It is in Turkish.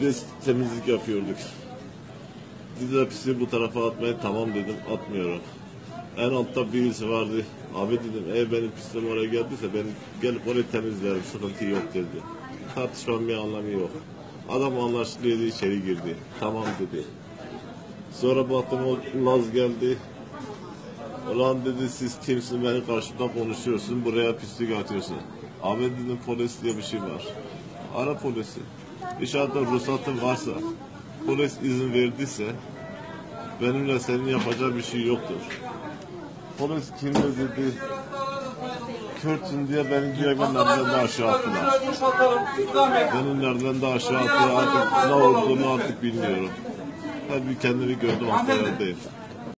Biz temizlik yapıyorduk. Dediler pisliği bu tarafa atmaya tamam dedim atmıyorum. En altta birisi vardı. Abi dedim eğer benim pisliğim oraya geldiyse ben gelip orayı temizlerim sıkıntı yok dedi. Tartışmanın bir anlamı yok. Adam anlaşılıydı içeri girdi. Tamam dedi. Sonra baktım o Laz geldi. Ulan dedi siz kimsin benim karşımda konuşuyorsun buraya pislik atıyorsun. Abi dedim polis diye bir şey var. Ara polisi. İnşallah ruhsatın varsa polis izin verdiyse benimle senin yapacağı bir şey yoktur. Polis kimdir dedi. Kürt'ün diye beni diğerlerden de aşağı attılar. Benim nereden de aşağı attılar artık ne olduğunu artık bilmiyorum. Tabii kendimi gördüm hastanedeyim.